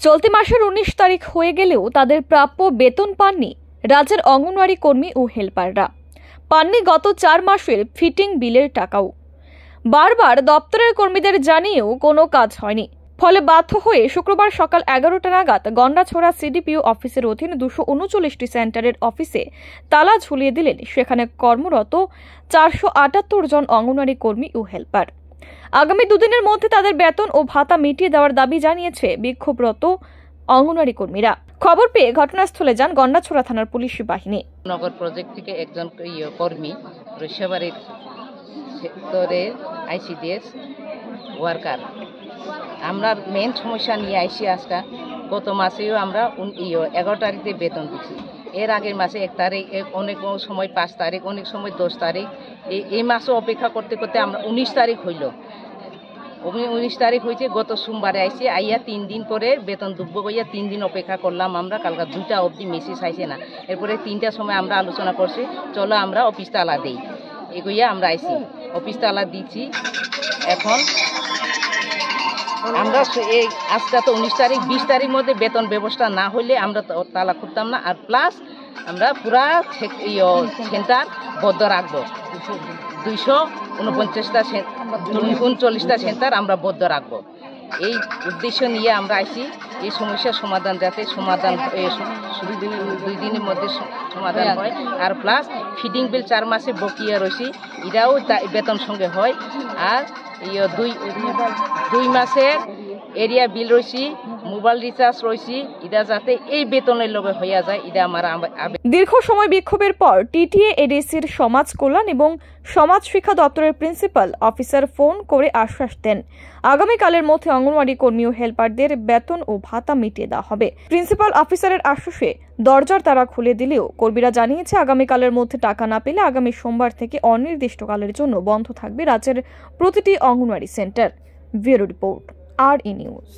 চলতি মাসের উনিশ তারিখ হয়ে গেলেও তাদের প্রাপ্য বেতন পাননি রাজ্যের অঙ্গনওয়াড়ি কর্মী ও হেল্পাররা। পাননি গত চার মাসের ফিটিং বিলের টাকাও। বারবার দপ্তরের কর্মীদের জানিয়েও কোনো কাজ হয়নি। ফলে বাধ্য হয়ে শুক্রবার সকাল এগারোটা নাগাদ গন্ডাছড়া সিডিপিও অফিসের অধীন দুশো উনচল্লিশটি সেন্টারের অফিসে তালা ঝুলিয়ে দিলেন। সেখানে কর্মরত চারশো আটাত্তর জন অঙ্গনওয়াড়ি কর্মী ও হেল্পার। আগামী দুদিনের মধ্যে তাদের বেতন ও ভাতা মিটিয়ে দেওয়ার দাবি জানিয়েছে বিক্ষোভরত অঙ্গনওয়াড়ি কর্মীরা। খবর পেয়ে ঘটনাস্থলে যান গন্ডাছড়া থানার পুলিশ বাহিনী। নগর প্রজেক্ট থেকে একজন ইয়ে কর্মী রসিয়াবাড়ির সেক্টরের আইসিডিএস ওয়ার্কার। আমরা মেন সমস্যা নিয়ে আইসি আজকা। গত মাসেও আমরা ইয়ে এগারো তারিখে বেতন দিচ্ছি এর আগের মাসে এক তারিখ অনেক সময় পাঁচ তারিখ, অনেক সময় দশ তারিখ। এই এই মাসও অপেক্ষা করতে করতে আমরা উনিশ তারিখ হইল। উনি- উনিশ তারিখ হয়েছে গত সোমবারে আইসি, আইয়া তিন দিন পরে বেতন দুব্ব কইয়া তিন দিন অপেক্ষা করলাম আমরা, কালকা দুইটা অবধি মেসেজ আইসে না। এরপরে তিনটার সময় আমরা আলোচনা করছি, চলো আমরা অফিস তালা দেই। এগুইয়া আমরা আইসি অফিস তালা দিচ্ছি এখন আমরা এই আজকে তো উনিশ তারিখ, বিশ তারিখ মধ্যে বেতন ব্যবস্থা না হইলে আমরা তালা খুলতাম না। আর প্লাস আমরা পুরা ইয়ে সেন্টার বদ্ধ রাখব। দুইশো উনপঞ্চাশটা উনচল্লিশটা সেন্টার আমরা বদ্ধ রাখব। এই উদ্দেশ্য নিয়ে আমরা আইছি এই সমস্যার সমাধান যাতে সমাধান দুই দিনের মধ্যে সমাধান হয়। আর প্লাস ফিডিং বিল চার মাসে বকিয়া রয়েছি এটাও বেতন সঙ্গে হয়। আর ইয়ে দুই দুই মাসের এরিয়া বিল রয়েছি মোবাইল রিচার্জ রয়েছি এটা যাতে এই বেতনের লোভে হইয়া যায় এটা আমার দীর্ঘ সময় বিক্ষোভের পর টিটিএ, এডিসির সমাজ কল্যাণ এবং সমাজ শিক্ষা দপ্তরের প্রিন্সিপাল অফিসার ফোন করে আশ্বাস দেন। আগামীকালের মধ্যে অঙ্গনওয়াড়ি কর্মী ও হেল্পারদের বেতন ও ভাতা মিটিয়ে দেওয়া হবে। প্রিন্সিপাল অফিসারের আশ্বাসে দরজার তারা খুলে দিলেও কর্মীরা জানিয়েছে, আগামীকালের মধ্যে টাকা না পেলে আগামী সোমবার থেকে অনির্দিষ্টকালের জন্য বন্ধ থাকবে রাজ্যের প্রতিটি anganwadi centre. Bureau report R E news